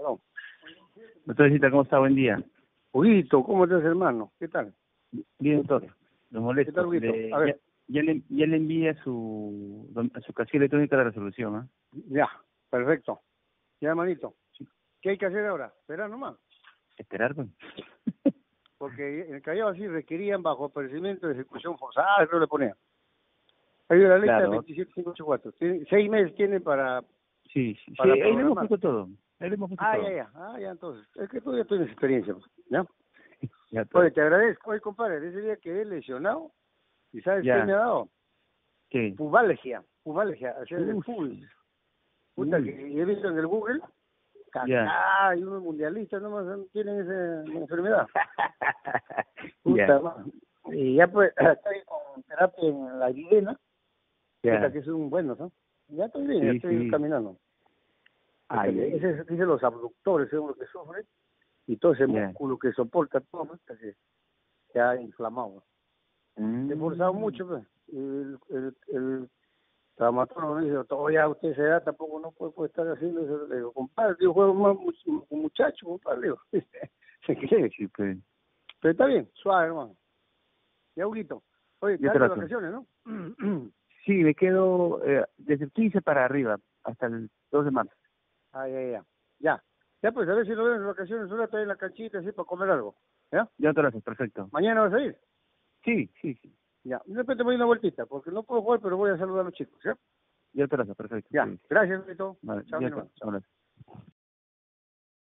Aló. Doctor Visita, ¿cómo está? Buen día. Huguito, ¿cómo estás, hermano? ¿Qué tal? Bien, doctor. Lo molesto. ¿Qué tal, Huguito? Le- A ver. ya, ya le, ya le envía su, a su casilla electrónica la resolución, ¿ah? Ya, perfecto. Ya, hermanito. ¿Qué hay que hacer ahora? Esperar nomás. Esperar, pues. Porque en el Callao así requerían bajo apercibimiento de ejecución forzada, eso le ponían. Ahí de la lista Claro. 27584. Tiene- Seis meses tiene para... Sí, sí, sí, Para ahí le hemos todo. Ah, ya, ya. Ah, ya, entonces. Es que tú ya tienes experiencia, pues, ¿ya? Ya, todo. Oye, te agradezco. Oye, compadre, ese día quedé lesionado. ¿Y sabes Ya. qué me ha dado? ¿Qué? Pubalgia. Pubalgia. O sea, el fútbol. Puta, Uy. que he visto en el Google. Ya. Cacá y unos mundialistas nomás tienen esa enfermedad. Puta Ya. Y ya pues estoy con terapia en la Ya. que es un bueno, ¿no? Ya estoy bien, ya Sí, estoy sí. caminando. Ah, Ese- ya, ya. ese es- dice los abductores, es lo que sufre, y todo ese músculo que soporta todo, que se ha inflamado. Mm. He forzado mucho, pues. El, el, el traumatólogo me dice, todavía usted se da, tampoco no puede, puede estar haciendo eso. Le digo, compadre, yo juego más muchacho, compadre. Se cree. Sí, pues. Pero está bien, suave, hermano. Ya, Huguito. Oye, estás de vacaciones, ¿no? Sí, me quedo eh, desde el 15 para arriba, hasta el 2 de marzo. Ah, ya, ya. Ya. Ya, pues, a ver si nos vemos en vacaciones, una vez en la canchita, así, para comer algo. ¿Ya? Ya te lo haces, perfecto. ¿Mañana vas a ir? Sí, sí, sí. Ya. De repente voy a una vueltita, porque no puedo jugar, pero voy a saludar a los chicos, ¿ya? Ya te lo haces, perfecto. Ya. sí. Gracias. Vale, Chao, mi hermano. Chao. Ahora.